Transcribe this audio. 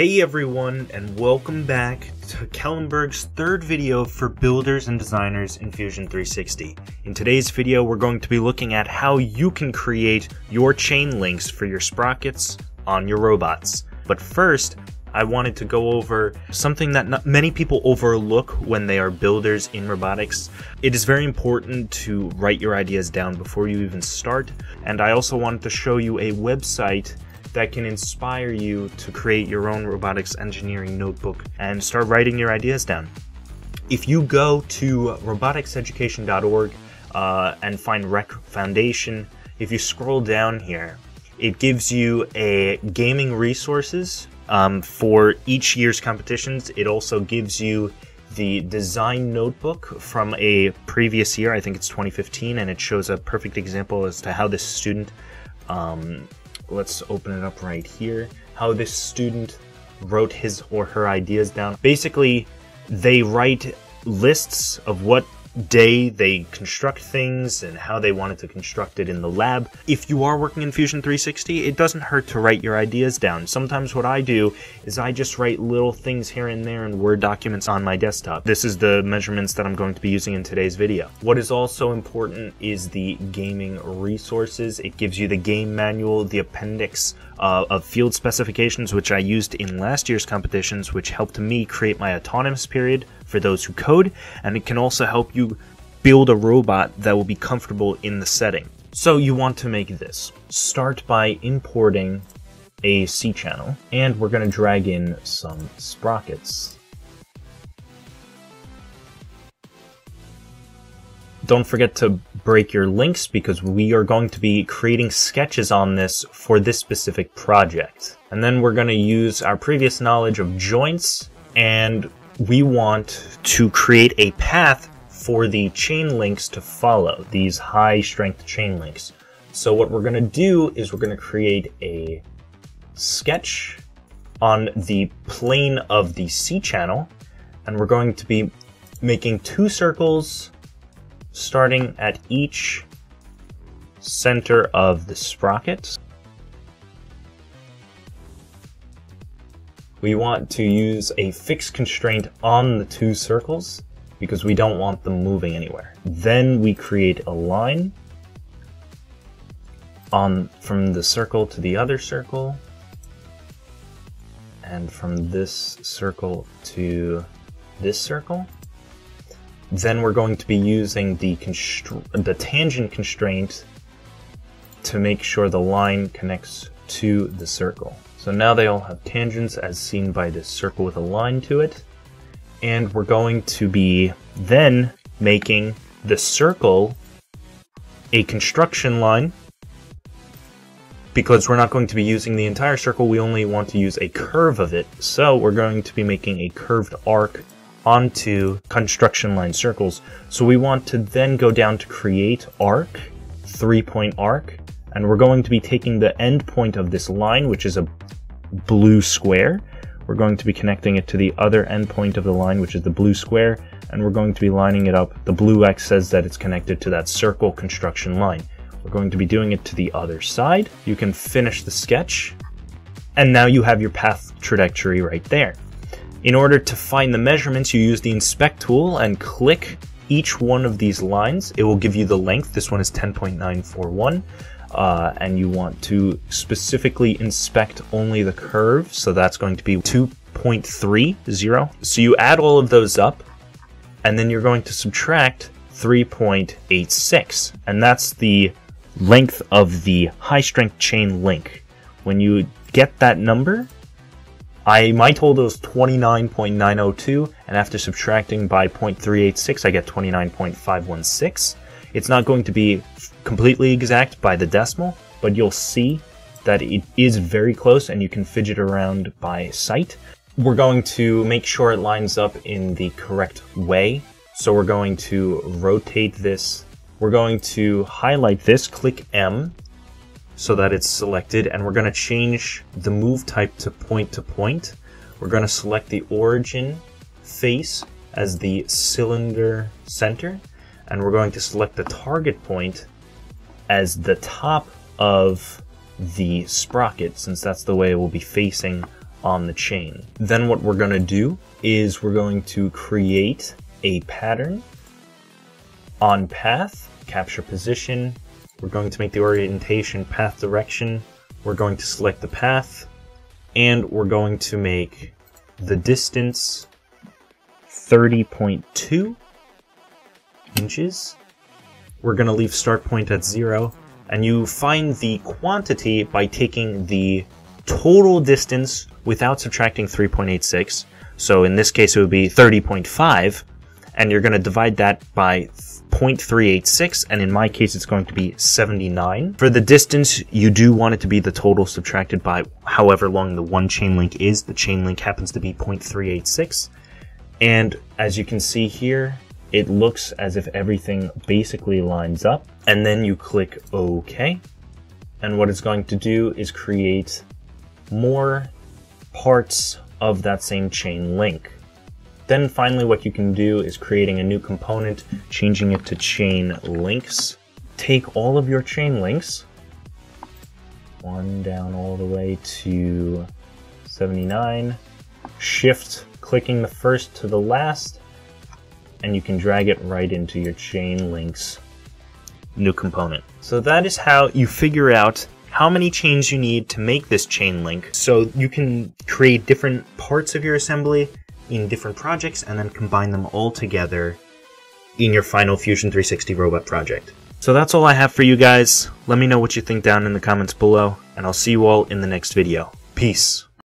Hey everyone, and welcome back to Kellenberg's third video for builders and designers in Fusion 360. In today's video, we're going to be looking at how you can create your chain links for your sprockets on your robots. But first, I wanted to go over something that many people overlook when they are builders in robotics. It is very important to write your ideas down before you even start, and I also wanted to show you a website that can inspire you to create your own robotics engineering notebook and start writing your ideas down. If you go to roboticseducation.org uh, and find Rec Foundation, if you scroll down here, it gives you a gaming resources um, for each year's competitions. It also gives you the design notebook from a previous year. I think it's 2015, and it shows a perfect example as to how this student um, let's open it up right here, how this student wrote his or her ideas down. Basically, they write lists of what day they construct things and how they wanted to construct it in the lab. If you are working in Fusion 360, it doesn't hurt to write your ideas down. Sometimes what I do is I just write little things here and there in Word documents on my desktop. This is the measurements that I'm going to be using in today's video. What is also important is the gaming resources. It gives you the game manual, the appendix uh, of field specifications, which I used in last year's competitions, which helped me create my autonomous period for those who code, and it can also help you build a robot that will be comfortable in the setting. So you want to make this. Start by importing a C channel, and we're going to drag in some sprockets. Don't forget to break your links because we are going to be creating sketches on this for this specific project. And then we're going to use our previous knowledge of joints and we want to create a path for the chain links to follow, these high strength chain links. So what we're going to do is we're going to create a sketch on the plane of the C channel, and we're going to be making two circles starting at each center of the sprocket. We want to use a fixed constraint on the two circles because we don't want them moving anywhere. Then we create a line on from the circle to the other circle and from this circle to this circle. Then we're going to be using the, the tangent constraint to make sure the line connects to the circle. So now they all have tangents as seen by this circle with a line to it. And we're going to be then making the circle a construction line because we're not going to be using the entire circle, we only want to use a curve of it. So we're going to be making a curved arc onto construction line circles. So we want to then go down to create arc, three point arc, and we're going to be taking the end point of this line, which is a blue square. We're going to be connecting it to the other endpoint of the line, which is the blue square, and we're going to be lining it up. The blue X says that it's connected to that circle construction line. We're going to be doing it to the other side. You can finish the sketch, and now you have your path trajectory right there. In order to find the measurements, you use the inspect tool and click each one of these lines. It will give you the length. This one is 10.941 uh, and you want to specifically inspect only the curve, so that's going to be 2.30. So you add all of those up, and then you're going to subtract 3.86, and that's the length of the high strength chain link. When you get that number, I my total is 29.902, and after subtracting by 0.386, I get 29.516. It's not going to be completely exact by the decimal, but you'll see that it is very close and you can fidget around by sight. We're going to make sure it lines up in the correct way. So we're going to rotate this. We're going to highlight this, click M, so that it's selected, and we're going to change the move type to point to point. We're going to select the origin face as the cylinder center, and we're going to select the target point as the top of the sprocket, since that's the way it will be facing on the chain. Then what we're going to do is we're going to create a pattern on path, capture position. We're going to make the orientation path direction. We're going to select the path and we're going to make the distance 30.2 inches. We're going to leave start point at zero and you find the quantity by taking the total distance without subtracting 3.86. So in this case, it would be 30.5, and you're going to divide that by 0.386, and in my case, it's going to be 79. For the distance, you do want it to be the total subtracted by however long the one chain link is. The chain link happens to be 0.386. And as you can see here, it looks as if everything basically lines up. And then you click OK. And what it's going to do is create more parts of that same chain link. Then finally what you can do is creating a new component, changing it to chain links. Take all of your chain links, one down all the way to 79, shift clicking the first to the last, and you can drag it right into your chain links new component. So that is how you figure out how many chains you need to make this chain link so you can create different parts of your assembly in different projects and then combine them all together in your final Fusion 360 robot project. So that's all I have for you guys. Let me know what you think down in the comments below, and I'll see you all in the next video. Peace.